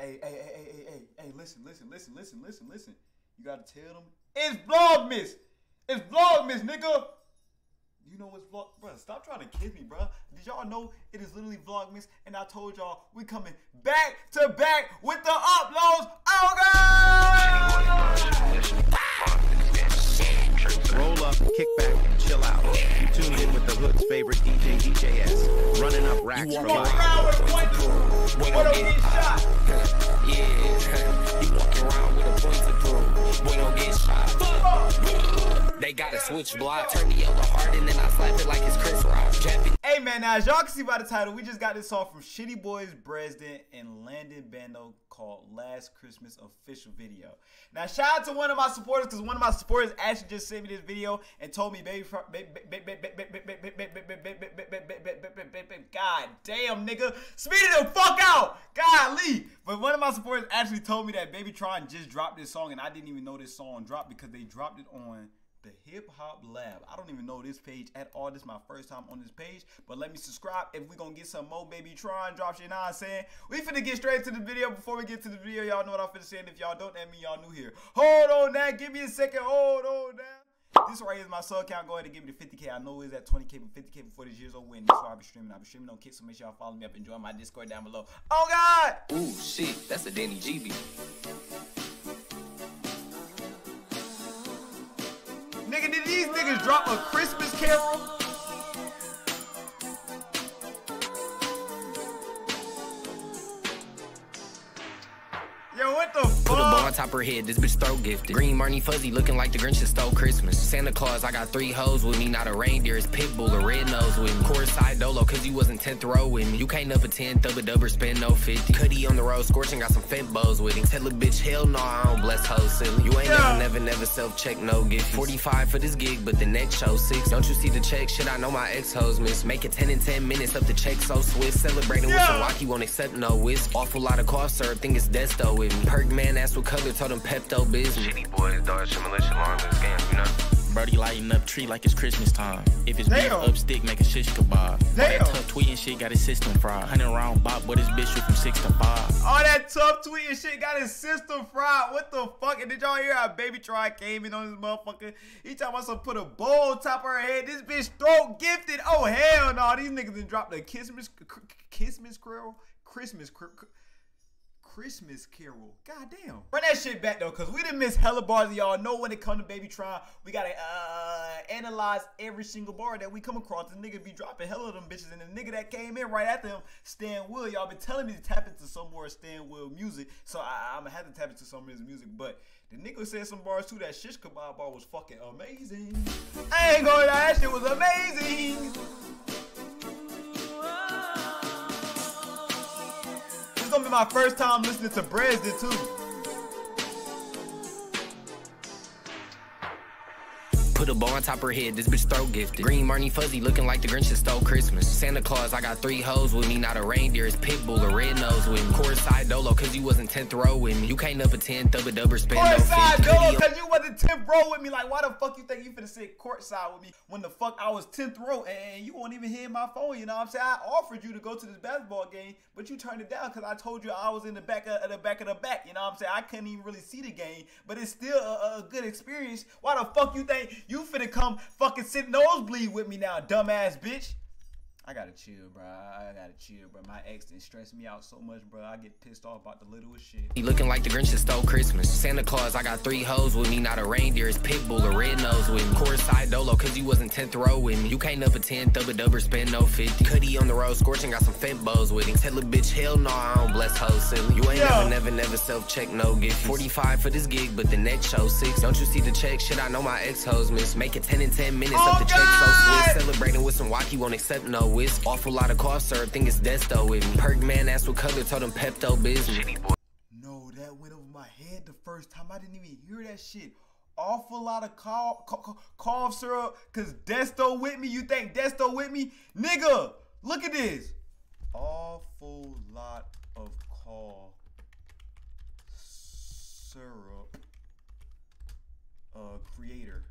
Hey, hey, hey, hey, hey, hey, hey, listen, listen, listen, listen, listen, listen. You gotta tell them it's Vlogmas. It's Vlogmas, nigga. You know what's vlog, bro? Stop trying to kid me, bro. Did y'all know it is literally Vlogmas? And I told y'all we coming back to back with the uploads. Oh God! Roll up, kick back, chill out. You tuned in with the hood's favorite DJ, DJS, running up racks for life. Switch block. Turn the yellow hard and then I slap it like it's Chris Rock. Japping Hey man, now as y'all can see by the title, we just got this song from Shitty Boys Brezden and Lando Bando called Last Christmas official video. Now shout out to one of my supporters because one of my supporters actually just sent me this video and told me baby God damn nigga, speed the fuck out. Golly. But one of my supporters actually told me that Babytron just dropped this song and I didn't even know this song dropped because they dropped it on the Hip Hop Lab. I don't even know this page at all. This is my first time on this page, but let me subscribe if we gonna get some more Babytron drops. You know what I'm saying? We finna get straight to the video. Before we get to the video, y'all know what I'm finna say. And if y'all don't, that mean y'all new here. Hold on now. Give me a second. Hold on now. This right here is my sub count. Go ahead and give me the 50k. I know it's at 20k, but 50k before this year's old win. That's why I be streaming. I be streaming on Kick, so make sure y'all follow me up and join my Discord down below. Oh God! Ooh, shit, that's a Danny GB. Niggas drop a Christmas Carol? Yo, what the Put a bow on fuck? top her head, this bitch throat gifted. Green Marni fuzzy, looking like the Grinch that stole Christmas. Santa Claus, I got three hoes with me, not a reindeer, it's Pitbull, a red nose with me. Course side dolo, cause you wasn't 10th row with me. You can't up a 10, thub a dubber, spend no 50. Cuddy on the road, scorching, got some fent bows with him. Tell a bitch, hell no, I don't bless hoes silly. You ain't Yeah. never, never, never self check, no gift. 45 for this gig, but the next show 6. Don't you see the check? Shit, I know my ex hoes miss. Make it 10 in 10 minutes, up the check so swift. Celebrating with Yeah. some rocky, won't accept no whisk. Awful lot of cough syrup, think it's Desto with me. Perk man, asked what color, told him Pepto Bismol. Shitty boys, dodge some militia long as scams, you know? Birdie lighting up tree like it's Christmas time. If it's beef up stick, make a shish kebab. All Damn. that tough tweeting shit got his system fried. Hundred round bop, but his bitch shoot from six to five. All that tough tweet and shit got his system fried. What the fuck? And did y'all hear how Baby Try came in on this motherfucker? He talking about some put a bowl on top of her head. This bitch throat gifted. Oh hell no! These niggas done dropped a Christmas Christmas grill. Christmas Carol. Christmas Carol. God damn. Run that shit back though, cause we didn't miss hella bars. Y'all know when it come to Babytron, we gotta uh analyze every single bar that we come across. The nigga be dropping hella of them bitches, and the nigga that came in right after him, Stan Will. Y'all been telling me to tap into some more Stan Will music, so I, I'm gonna have to tap into some of his music. But the nigga said some bars too. That shish kebab bar was fucking amazing. I ain't to lie, that shit was amazing. Gonna be my first time listening to Brezden too. Put a bow on top her head, this bitch throat gifted. Green Marni fuzzy, looking like the Grinch that stole Christmas. Santa Claus, I got three hoes with me, not a reindeer, it's Pitbull, a red nose with me. Side dolo, cause you wasn't 10th row with me. You can't up a 10, thub a dubber, spend no 50. Courtside, Cuddy wasn't 10th row with me. Like, why the fuck you think you finna sit courtside with me when the fuck I was 10th row and you won't even hear my phone, you know what I'm saying? I offered you to go to this basketball game, but you turned it down because I told you I was in the back of, of the back of the back, you know what I'm saying? I couldn't even really see the game, but it's still a, a good experience. Why the fuck you think you finna come fucking sit nosebleed with me now, dumbass bitch? I gotta chill, bro. I gotta chill, bro. My ex didn't stress me out so much, bro. I get pissed off about the littlest shit. He looking like the Grinch that stole Christmas. Santa Claus, I got three hoes with me, not a reindeer, it's Pitbull, a red nose with me. Course side dolo, cause you wasn't 10th row with me. You can't up a 10, thub a dubber, spend no 50. Cuddy on the road, scorching, got some fent bows with him. Tell a bitch, hell no, I don't bless hoes silly. You ain't Yeah. never, never, never self check, no gift. 45 for this gig, but the next show 6. Don't you see the check? Shit, I know my ex hoes miss. Make it 10 in 10 minutes, Oh, up the oh, check so God! swift. Celebrating with some wacky, won't accept no whisk. Awful lot of cough syrup, think it's Desto with me. Perk man, asked what color, told him Pepto Bismol. No, that went over my head the first time. I didn't even hear that shit. Awful lot of cough, cough, cough syrup, cause Desto with me. You think Desto with me? Nigga, look at this. Awful lot of cough syrup. Uh, creator.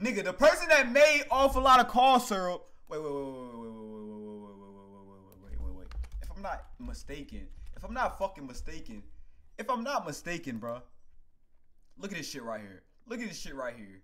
Nigga, the person that made awful lot of cough syrup. Wait, wait, wait, wait, wait, wait, wait, wait, wait, wait, wait, wait, wait, wait, wait, wait. If I'm not mistaken, if I'm not fucking mistaken, if I'm not mistaken, bro, look at this shit right here. Look at this shit right here.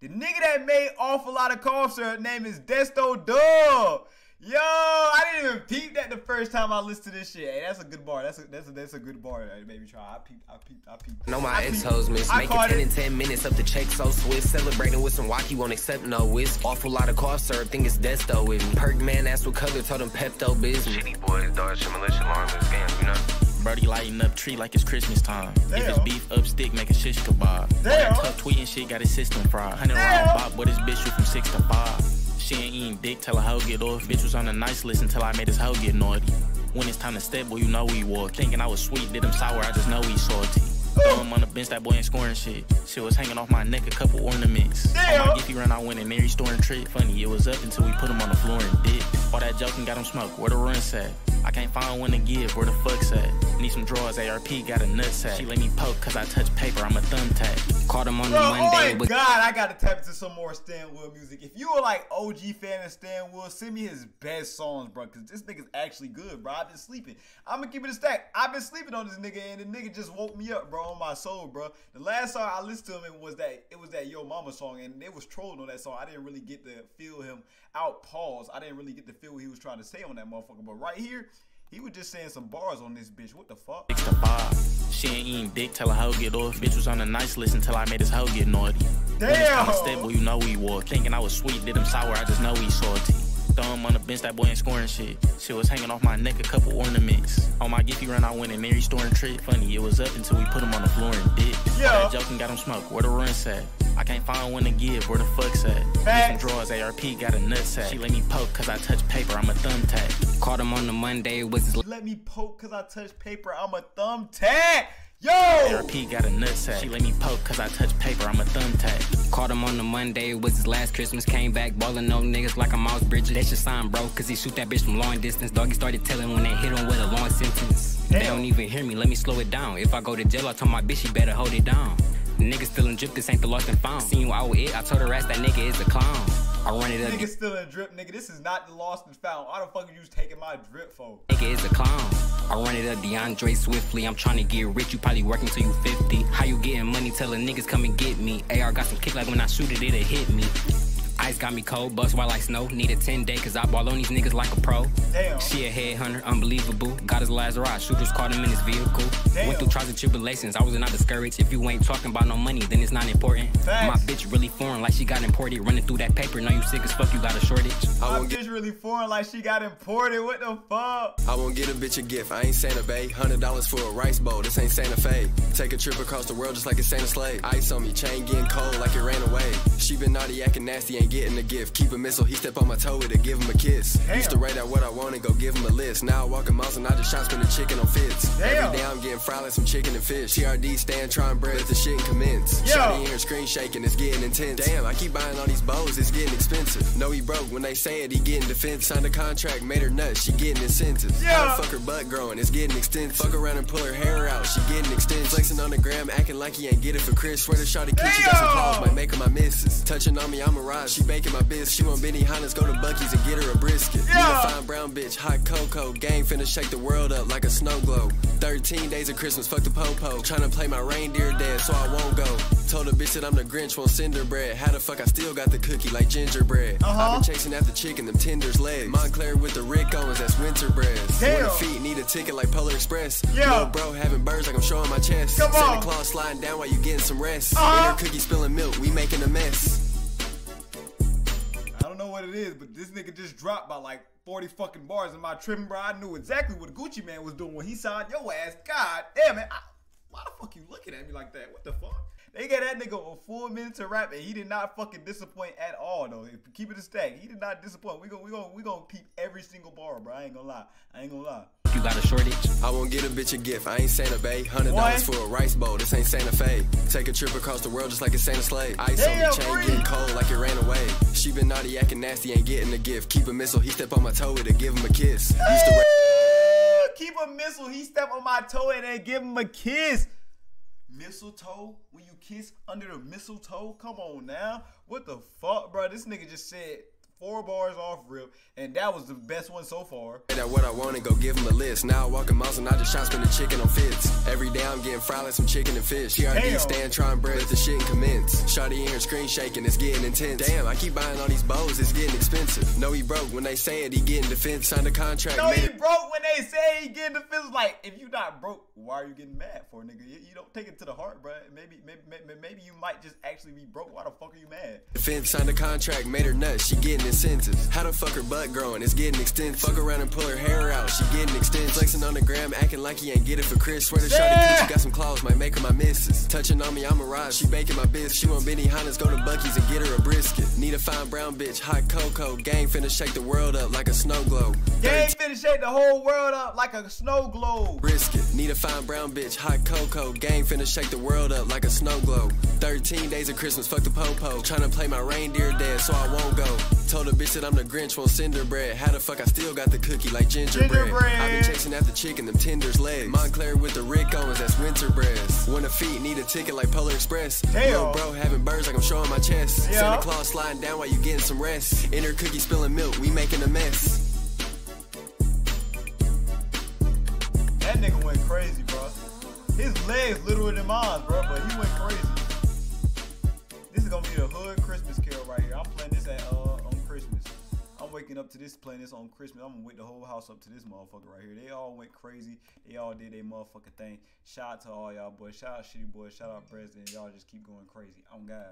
The nigga that made awful lot of cough syrup name is Desto Dubb. Yo, I didn't even peep that the first time I listened to this shit. Hey, that's a good bar. That's a that's a that's a good bar. Hey, baby, try. I peeped. I peeped. I peeped. No, my I ex peeped. hoes miss. I Make it 10 in 10 minutes up the check so swift. Celebrating with some wacky, won't accept no whisk. Awful lot of cough syrup, think it's Desto with me. Perk man asked what color, told him Pepto Bismol. Shitty boys, dodge and militia long as games, you know? Birdie lighting up tree like it's Christmas time. If it's beef up stick, make a shish kebab. All Damn. that tough tweeting shit got his system fried. Hundred Damn. round bop, but his bitch shoot from six to five. She ain't eating dick, tell a hoe get off. Bitch was on the nice list until I made his hoe get naughty. When it's time to step, boy, you know we walk. Thinking I was sweet, did him sour, I just know he salty. Throw him on the bench, that boy ain't scoring shit. Shit was hanging off my neck, a couple ornaments. Damn. On my Giphy run, I went in there, he storing trick. Funny, it was up until we put him on the floor and dip. All that joking got him smoked, where the runs at? I can't find one to give, where the fuck's at? Need some drawers, ARP got a nut sack. She let me poke, cause I touch paper, I'm a thumbtack. Caught him on the Bro, oh my god, I gotta tap into some more Stan Wood music. If you are like OG fan of Stan Wood, send me his best songs, bro. Cause this nigga's actually good, bro. I've been sleeping. I'm gonna keep it a stack. I've been sleeping on this nigga, and the nigga just woke me up, bro, on my soul, bro. The last song I listened to him was that it was that Yo Mama song, and they was trolling on that song. I didn't really get to feel him out. Pause. I didn't really get to feel what he was trying to say on that motherfucker. But right here, he was just saying some bars on this bitch. What the fuck? She ain't eating dick, tell her hoe get off. Bitch was on the nice list until I made his hoe get naughty. When it's time to Damn. boy, you know we walk. Thinking I was sweet, did him sour, I just know he salty. Throw him on the bench, that boy ain't scoring shit. Shit was hanging off my neck, a couple ornaments. On my Giphy run, I went in there, he storing trick. Funny, it was up until we put him on the floor and dip. Yeah. That joking got him smoked, where the runs at? I can't find one to give, where the fuck's at? Need some Facts. drawers, ARP got a nut sack. She let me poke, cause I touch paper, I'm a thumbtack. Caught him on the Monday with his Let me poke cause I touch paper. I'm a thumbtack. Yo. ARP got a nut sack. She let me poke, cause I touch paper, I'm a thumbtack. Caught him on the Monday, was his last Christmas. Came back ballin' no niggas like I'm Miles Bridges. That's your sign, bro, cause he shoot that bitch from long distance. Doggy started telling when they hit him with a long sentence. They don't even hear me, let me slow it down. If I go to jail, I told my bitch she better hold it down. Niggas still in drip, this ain't the lost and found. Seen you out with it, I told her ass that nigga is a clown. I run it up, Nigga still in drip, nigga. This is not the lost and found. Why the fuck are you taking my drip for? nigga is a clown. I run it up DeAndre swiftly. I'm trying to get rich, you probably working till you 50. How you getting money? Telling niggas come and get me. AR got some kick like when I shoot it, it'll hit me. Ice got me cold, bust while like snow. Need a 10 day, cause I ball on these niggas like a pro. Damn. She a headhunter, unbelievable. Got his last ride, shooters caught him in his vehicle. Damn. Went through trials and tribulations, I was not discouraged. If you ain't talking about no money, then it's not important. Facts. My bitch really foreign, like she got imported. Running through that paper, know you sick as fuck, you got a shortage. My bitch really foreign like she got imported. What the fuck? I won't get a bitch a gift. I ain't Santa Bay. Hundred dollars for a rice bowl. This ain't Santa Fe. Take a trip across the world just like a Santa sleigh. Ice on me, chain getting cold like it ran away. She been naughty, acting nasty, ain't getting a gift. Keep a missile, he step on my toe with it, give him a kiss. Damn. Used to write out what I want and go give him a list. Now I walk a miles and I just shot spinning chicken on fits. Damn. Every day I'm getting fried like some chicken and fish. TRD stand trying bread, let the shit commence. Yo. Shawty in her screen shaking, it's getting intense. Damn, I keep buying all these bows, it's getting expensive. No, he broke when they say it, he getting defense. Signed a contract, made her nuts, she getting incentives. Yeah. Fuck her butt growing, it's getting extensive. Fuck around and pull her hair out, she getting extensive. Flexing on the gram, acting like he ain't get it for Chris. Swear to Shawty coochie got some claws, might make her my missus. Touching on me, I'm a ride, she baking my biz. She want Benny Hannes, go to Buc-ee's and get her a brisket. Yeah. Need a fine brown bitch, hot cocoa. Gang finna shake the world up like a snow globe. 13 days of Christmas, fuck the popo. to play my reindeer dance, so I won't go. Told a bitch that I'm the Grinch, cinder bread. How the fuck I still got the cookie like gingerbread? Uh-huh. I've been chasing after chicken, them tenders legs. Moncler with the Rick Owens, that's winter bread. Damn. feet, need a ticket like Polar Express. Yeah. Little bro having birds like I'm showing my chest. Come Santa on. Claus sliding down while you getting some rest. Uh-huh. Cookie spilling milk, we making a mess. It is, but this nigga just dropped by like 40 fucking bars in my trim, bro. I knew exactly what Gucci Mane was doing when he signed your ass. God damn it. I, why the fuck you looking at me like that? What the fuck? They got that nigga a full minute to rap, and he did not fucking disappoint at all, though. If keep it a stack, he did not disappoint. We gonna we gonna we gonna peep every single bar, bro. I ain't gonna lie. I ain't gonna lie. You got a shortage. I won't get a bitch a gift. I ain't Santa Bay. Hundred dollars for a rice bowl. This ain't Santa Fe. Take a trip across the world just like a Santa sleigh. Ice Damn, on me, chain Bree. getting cold like it ran away. She been naughty, acting nasty, ain't getting a gift. Keep a missile. He step on my toe with it, give him a kiss. Used to ra- Keep a missile. He step on my toe and then give him a kiss. Mistletoe? When you kiss under the mistletoe? Come on now. What the fuck, bro? This nigga just said four bars off rip, and that was the best one so far. That what I want and go give him a list. Now I walk a miles and I just shot spin the chicken on fits. Every day I'm getting fried like some chicken and fish. TRD stand trying bread the shit and commence. Shawty in her screen shaking, it's getting intense. Damn, I keep buying all these bows, it's getting expensive. No, he broke when they say it, he getting defense. Signed a contract, No, he broke when they say he getting the feels like if you not broke, why are you getting mad for, a nigga? You, you don't take it to the heart, bro. Maybe, maybe, maybe, maybe you might just actually be broke. Why the fuck are you mad? Defense signed a contract, made her nuts, she getting incentives. How the fuck her butt growing, it's getting extensive. Fuck around and pull her hair out, she getting extended. Flexing on the gram, acting like he ain't get it for Chris. Swear to Yeah. shawty, she got some claws, might make her my missus. Touching on me, I'm a ride, she baking my bitch. She want Benny Hannes, go to Buc-ee's and get her a brisket. Need a fine brown bitch, hot cocoa. Gang finna shake the world up like a snow globe. Game finna shake the whole world up like a snow globe. Brisket. Need a fine brown bitch, hot cocoa. Gang finna shake the world up like a snow globe. 13 days of Christmas, fuck the popo. Tryna play my reindeer dance, so I won't go. Told a bitch that I'm the Grinch, cinder bread. How the fuck I still got the cookie like gingerbread? Gingerbread. I've been chasing after chicken, them tenders legs. Moncler with the Rick Owens, that's winter breast. Wanna feet, need a ticket like Polar Express. Damn. Little bro having birds like I'm showing my chest. Yeah. Santa Claus sliding down while you getting some rest. In her cookie spilling milk, we making a mess. His legs littler than mine, bro, but he went crazy. This is gonna be the hood Christmas carol right here. I'm playing this at uh on Christmas. I'm waking up to this playing this on Christmas. I'm gonna wake the whole house up to this motherfucker right here. They all went crazy. They all did their motherfucking thing. Shout out to all y'all boys. Shout out ShittyBoyz. Shout out President. Y'all just keep going crazy. On God.